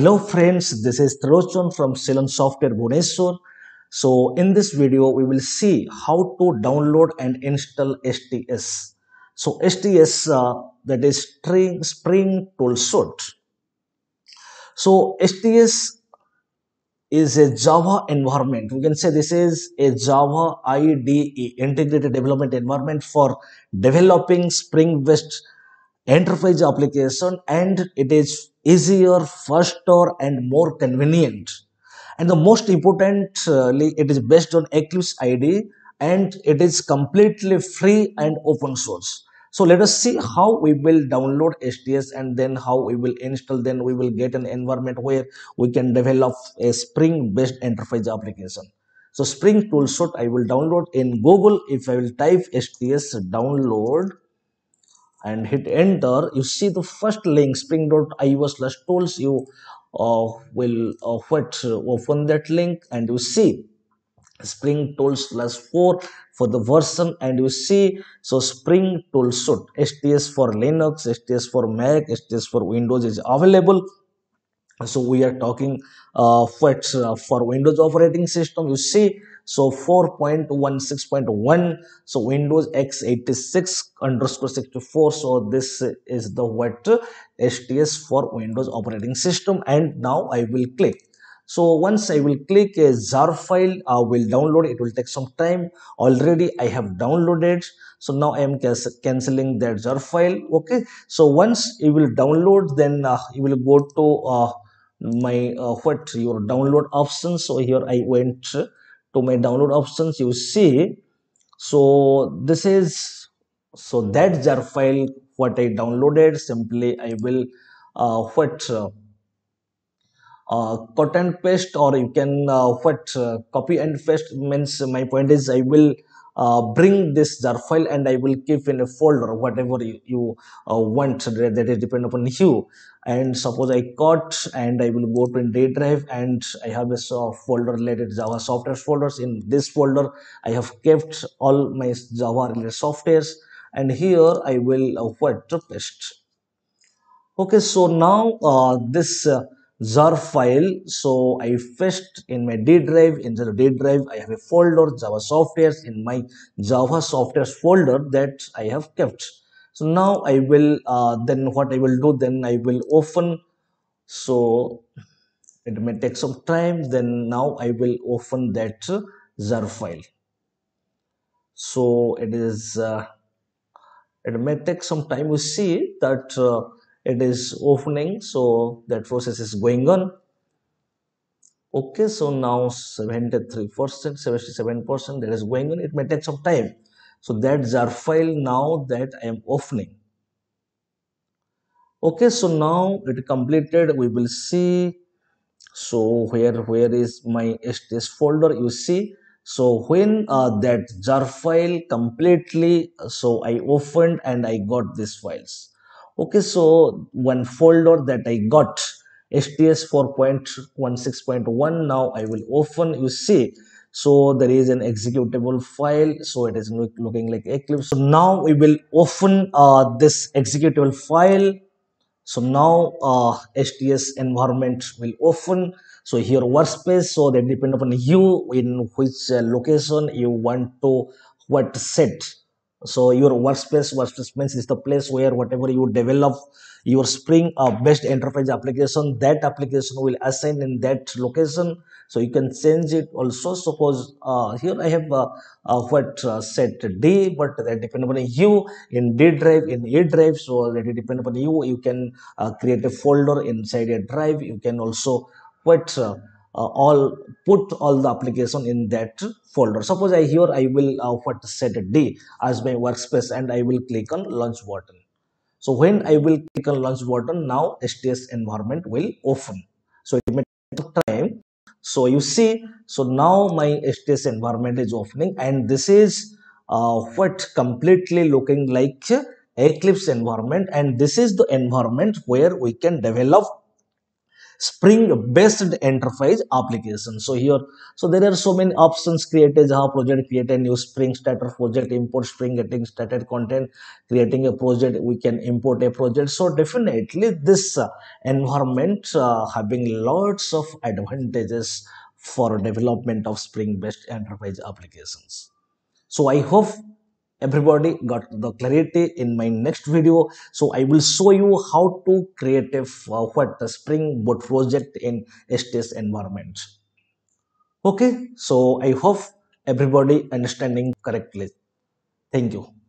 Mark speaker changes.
Speaker 1: Hello friends, this is Trochon from Silan Software Bhubaneswar. So in this video, we will see how to download and install STS. So STS uh, that is Spring, Spring Tool Suite. So STS is a Java environment. We can say this is a Java IDE, Integrated Development Environment for developing Spring-based enterprise application and it is easier, faster and more convenient. And the most importantly, it is based on Eclipse IDE and it is completely free and open source. So let us see how we will download STS and then how we will install. Then we will get an environment where we can develop a Spring based enterprise application. So Spring Tool Suite I will download in Google. If I will type STS download and hit enter, you see the first link spring.io slash tools. You uh, will uh, what, uh, open that link and you see spring tools plus 4 for the version and you see so spring tool suite sts for linux sts for mac sts for windows is available so we are talking uh, what, uh, for windows operating system you see so 4.16.1 so windows x86 underscore 64 so this is the what? Sts for windows operating system. And now i will click. So once i will click a jar file i will download. It will take some time. Already i have downloaded. So now i am canceling that jar file. Okay. So once you will download then uh, you will go to uh, my uh, what? Your download options so here i went to my download options you see. So this is so that jar file what i downloaded simply i will uh, what uh, uh, cut and paste or you can uh, what uh, copy and paste means my point is i will uh, bring this jar file and i will keep in a folder whatever you, you uh, want that is depend upon you. And suppose i cut and i will go to in d drive and i have a folder related java software folders. In this folder i have kept all my java related softwares and here i will uh, what? Paste. Okay so now uh, this uh, jar file. So i fetched in my d drive in the d drive i have a folder java softwares in my java softwares folder that i have kept. So now i will uh, then what i will do then i will open. So it may take some time then now i will open that jar file. So it is uh, it may take some time. We see that uh, it is opening so that process is going on. Okay so now 73 percent 77 percent that is going on. It may take some time. So that jar file now that i am opening. Okay so now it completed. We will see. So where where is my sts folder? You see. So when uh, that jar file completely so i opened and i got these files okay so one folder that i got sts 4.16.1 now i will open. You see so there is an executable file so it is looking like eclipse. So now we will open uh, this executable file. So now uh, sts environment will open. So here workspace so that depend upon you in which uh, location you want to what set so your workspace workspace means is the place where whatever you develop your spring uh, based enterprise application that application will assign in that location. So you can change it also. Suppose uh, here i have uh, uh, what uh, set d but that depend upon you in d drive in a drive. So that depend upon you. You can uh, create a folder inside a drive. You can also what uh, uh, all put all the application in that folder. Suppose i here i will uh, what set d as my workspace and i will click on launch button. So when i will click on launch button now sts environment will open. So it may take time. So you see so now my sts environment is opening and this is uh, what completely looking like eclipse environment and this is the environment where we can develop spring based enterprise application. So here so there are so many options create a java project create a new spring starter project import spring getting started content creating a project we can import a project. So definitely this uh, environment uh, having lots of advantages for development of spring based enterprise applications. So i hope everybody got the clarity in my next video. So i will show you how to create a uh, what? The spring boot project in sts environment. Okay? So i hope everybody understanding correctly. Thank you